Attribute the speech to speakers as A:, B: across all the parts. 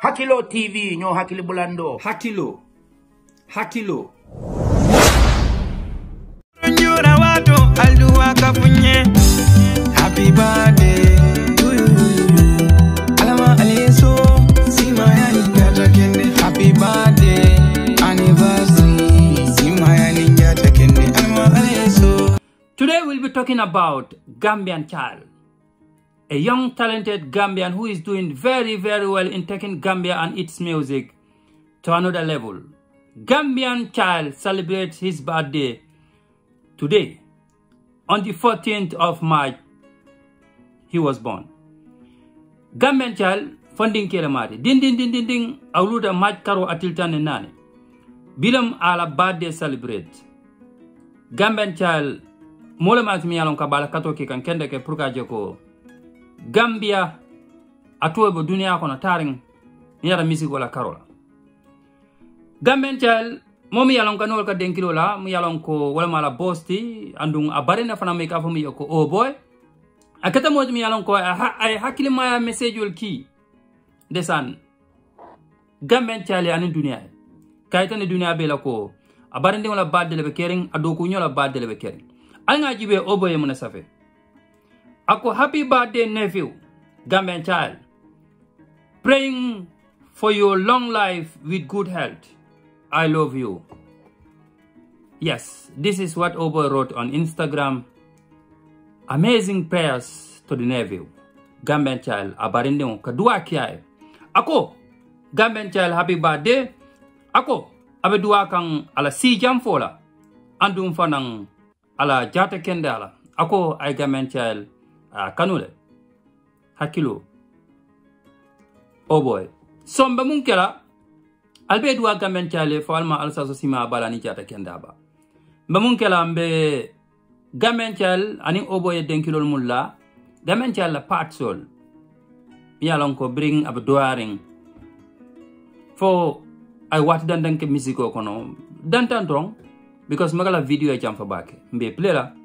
A: hakkilo tv nyo hakili bulando.
B: Hakilo. Hakilo.
C: Njura watu alduwa kafunye. Happy birthday Alama aliso Sima ya ninjata kende. Happy birthday Anniversary. Sima ya ninjata kende. Alama aliso.
D: Today we'll be talking about Gambian child. A young talented Gambian who is doing very very well in taking Gambia and its music to another level. Gambian child celebrates his birthday today on the 14th of March he was born. Gambian child funding kelemati din din din din din awluda March karo atiltane nane. Bilam ala birthday celebrate. Gambian child mole ma timi yalon ka bala kato kan kende ke pour ka je ko gambia a toybo dunia kono tariŋ yata misi la karola. la gambentel mo mi yalon ka nowol kilo la mi ko bosti andung abare na fana mu ka fo o oh boy a keta moji mu yalon ko aye hakkilimaya message ki ndesan ya anin dunia. Kaita ni dunia be lako ko a barindiŋo la baddele be bekering adoku nyola la baddele be keriŋ jibe o boy mu ako happy birthday nephew Gambian child praying for your long life with good health I love you. Yes, this is what Oboy wrote on Instagram. Amazing prayers to the nephew. Gambian child, abarinde kadua kiyaye. Ako, Gambian child, happy birthday. Ako, abe dua kang ala si jam fola. Andum fanang ala jata kende ala. Ako ay Gambian child, Ah, kanule. Hakilo oh boy. Sombe mun kela albe duwa gamen chale, fo alma alsaso sima balani chata kenda ba. Mun kela mbe gamen chal, anin o oh, deng denkilol mun gamen chal la patsol ya ko bring ab doaring fo ay wat dandanke musique kono. Dan ton because magala video e camfa bake. Mbe plela.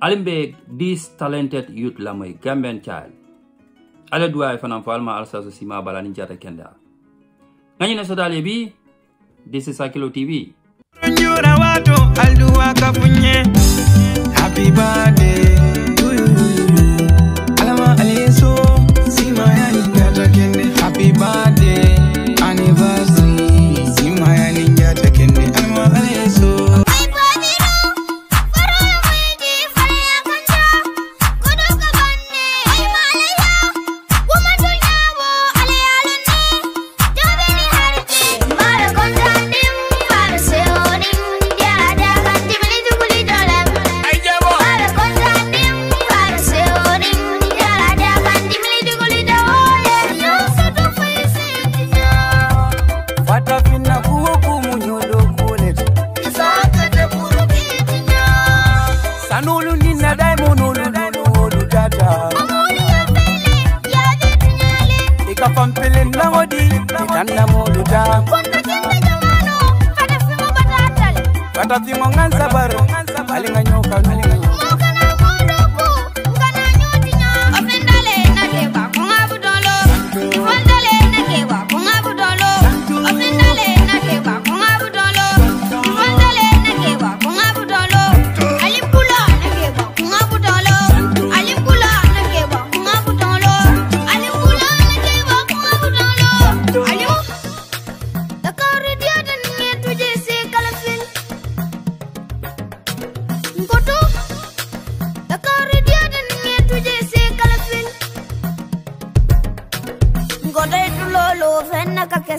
D: La alimbe this talented youth la moy gamben child. Ale duwa fanam fo alma so sima bala ni jata kenda. Nganyina sodale bi this is Akilo TV
C: Nyura watu alduwa kafunye. Happy birthday danna moɗuda fata simo ngan saba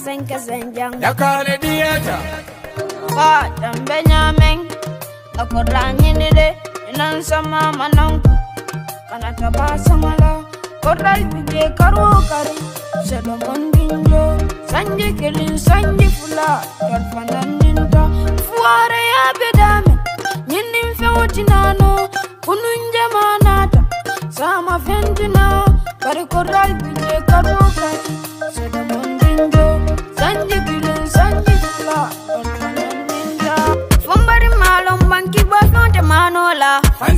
E: Kesen kesen jang
C: Yakale dieta.
E: Ba dambe nyameng Ako rangin ide Inan sama manong. Kana taba samala Koral pije kari Sedo mondinjo Sanji kelin sanji fula. Kalfanan ninta Fuare ya bedame. Nyinin fewutinano Kunun jamanata Sama fentina Kari koral pije karu kari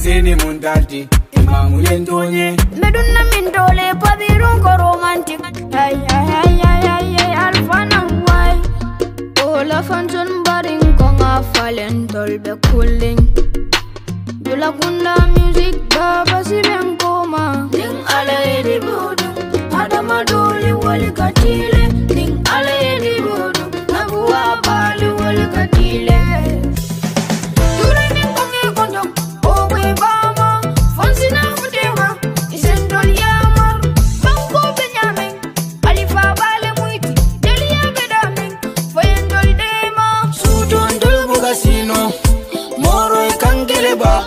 C: sini mundardi imamule ndonye
E: medunna mindole pabirungo romantic. Ay ay ay ay ay ay alfana ola konga falen tolbe kunda music baba siben ding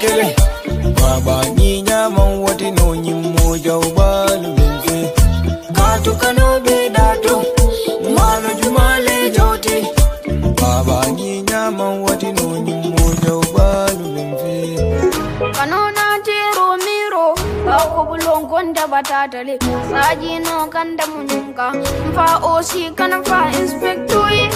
C: kele. Baba nyiñaman watino ñimmojaw balu men fe kato kanoɓe ɗato mano jumale jawte baba nyiñaman watino ñimmojaw balu men fe
E: kanonatero miro bako bulon gonda batatale. Sajino kanda muñumka mfa osi kana fa inspectoye